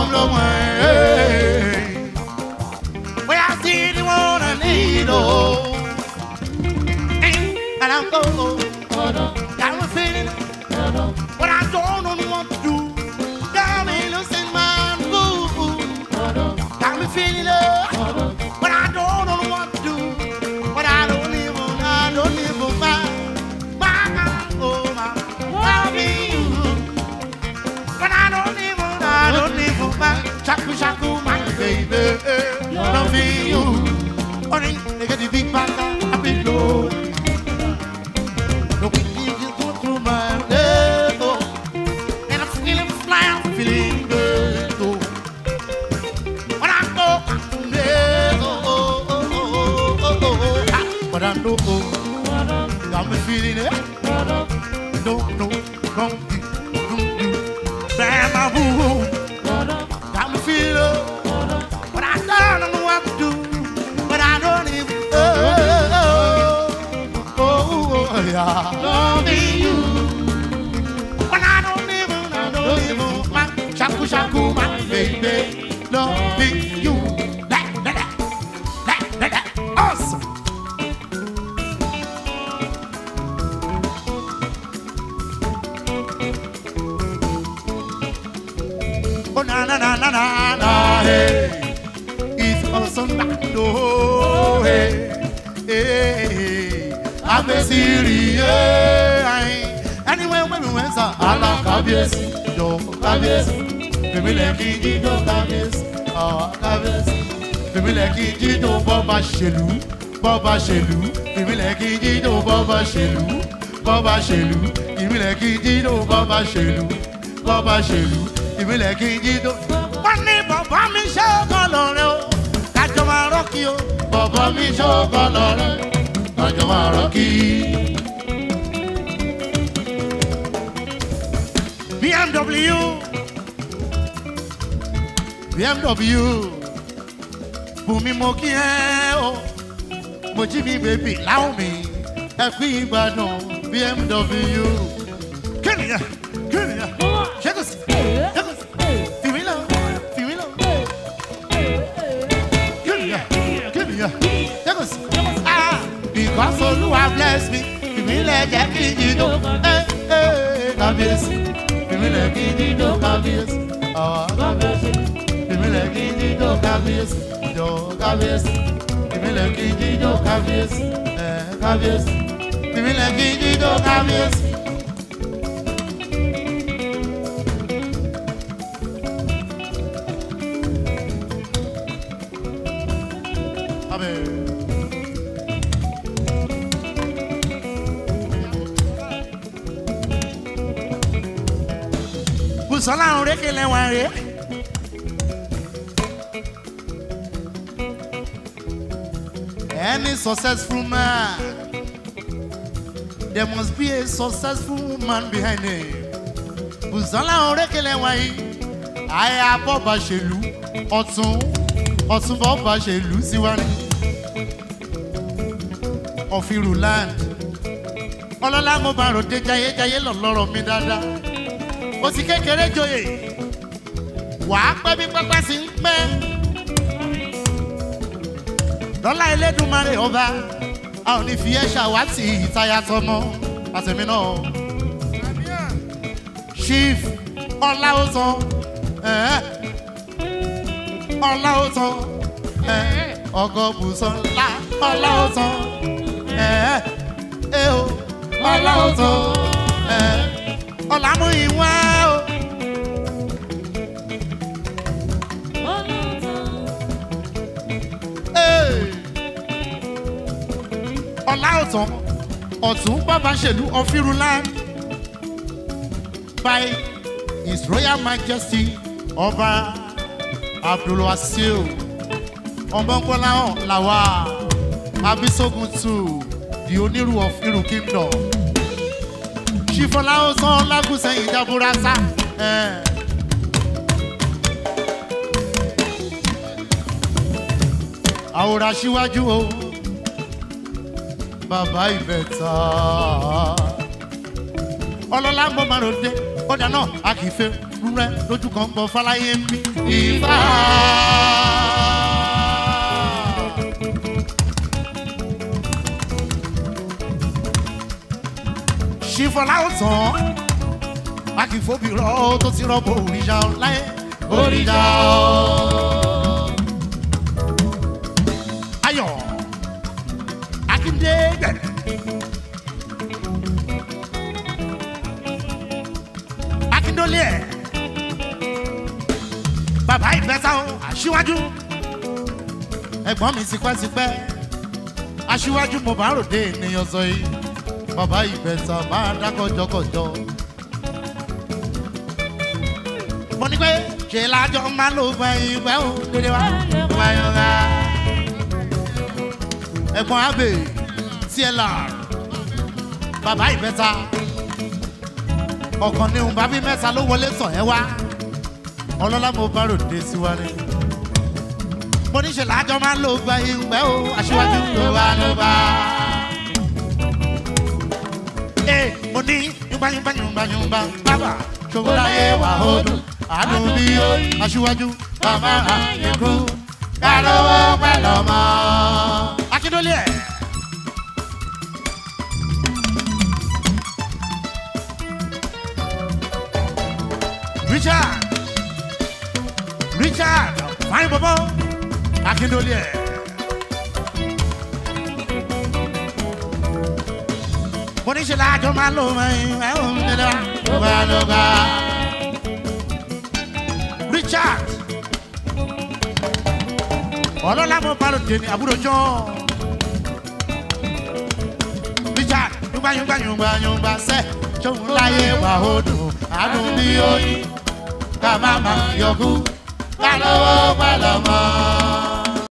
I'm the one. I know, oh, got me feeling it. No, no, don't be, don't be. Bam, boo, got me feeling it. But I don't know what to do. But I don't even, oh, oh, oh, oh, oh, yeah. Loving you. But I don't even, I don't even, my shaku shaku, my baby, loving you. Na na na na hey, it's awesome back door hey, hey, hey. I'm a serious. Anyway, when we went, sir, Allah kábíyèsí, yo kábíyèsí, fèmí lẹ̀ kí jíjó kábíyèsí, ọ̀ kábíyèsí, fèmí lẹ̀ kí jíjó bọ́ba ṣèlú, bọ́ba ṣèlú, fèmí lẹ̀ kí jíjó bọ́ba ṣèlú, bọ́ba ṣèlú, fèmí lẹ̀ kí jíjó bọ́ba ṣèlú, bọ́ba wọ́n ní bọ̀bọ̀ mi ṣe ọkọ lọ́rẹ́ o? Kájọ máa rọ́ọ̀kì o. Bọ̀bọ̀ mi ṣe ọkọ lọ́rẹ́ kájọ máa rọ́ọ̀kì. BMW BMW bùnmi mo kí ẹ o. Mo jí mi bèbí láwọn mi. Ẹ kú ìgbádùn BMW. kí nìyẹn kí nìyẹn ṣé kò sí because olúwa bless me. Fìmí lẹ jẹ́ kí n jíjó ẹ ẹ kábíyèsí. Fìmí lẹ kí n jíjó kábíyèsí. Kábíyèsí. Fìmí lẹ kí n jíjó kábíyèsí. Jọ kábíyèsí. Fìmí lẹ kí n jíjó kábíyèsí. Ẹ kábíyèsí. Fìmí lẹ kí n jíjó kábíyèsí. Amen. Bùsọ́lá ń rékè lẹ́wọ̀n rẹ̀. Any successful man, there must be a successful woman behind him. Bùsọ́lá ń rékè lẹ́wọ̀n yìí. Àyà bọ́ba ṣèlú ọ̀tún ọ̀tún bọ́ba ṣèlú síwájú. Ọ̀fìrù land. Ọlọ́lá mo bá ròde jayéjayé lọ́lọ́rọ̀ mi dáadáa ó sì kékeré joyè. Wàá pẹ́ bí pẹ́pẹ́ sí ń pẹ́. Lọ́lá elédùnmarè ọba a ò ní fi ẹ́ ṣàwátì ìtayà tọmọ. Àtẹ̀mí náà. Chief ọláòtán ọláòtán ọgọ bùsọ̀lá ọláòtán ọláòtán ọ̀làmú ọ̀tàn ọ̀tún bàbá ṣèlú ọ̀fíruland by his royal majesty ọba abdulwasil ọmọgbọ́láhàn làwà abisogun two the onírú of iru kingdom. Ṣìfọlá ọsán lágùsẹ̀yìn jaburasa. àwòrán aṣíwájú o bàbá ìbẹ̀ta. Ọlọ́lá mọ́mọ́ròdé kódà náà a kì í fẹ́ rúrẹ́. Lójú kan ń bọ fáláyé ń bí. Ìfà. ṣìfọ̀lá ọ̀sán a kì í fòbí rọ tó ti rọ́bù òrìṣà láyé òrìṣà ayọ̀ ìbẹ́ta o. Aṣíwájú. Ẹ̀gbọ́n mi tipẹ́tipẹ́. Aṣíwájú mo bá ròde ènìyàn sọ yìí. Bàbá ìbẹ́ta máa dákọ̀jọkọ̀jọ. mo ní pé ṣe lájọ máa ló gbẹ ìgbẹ́ o dédé wa? Wáyọ̀gá. ẹ̀gbọ́n abè clr bàbá ìbẹ́ta ọkàn ní òun bá bí mẹ́ta ló wọlé sàn ẹ́ wá ọlọ́lá mo bá ròde síwájú. mo ní ṣe lájọ máa ló gbẹ ìgbẹ́ o aṣíwájú ló bá ló bá. mo ní yúnbáyúnbá bàbá ṣòwò láyé wà ó àánú bí ó aṣíwájú bàbá àyẹ̀kú kálówó pẹ̀lú ọmọ. akíndólé ẹ̀. richard richard bobo. Akíndólé ẹ̀. mo ní ṣe láàjọ máa lò mọ́ ẹ̀ ẹ̀ ń dẹ́dẹ́ wa ló richard. Ọlọ́lá mo bá lòdì ní àbúrò richard yungba yungba yungba yungba sẹ́ ṣòun láyé wà ó dùn àdùn bí oyin ká má má kárọ̀wọ́ pẹ́ lọ́mọ́.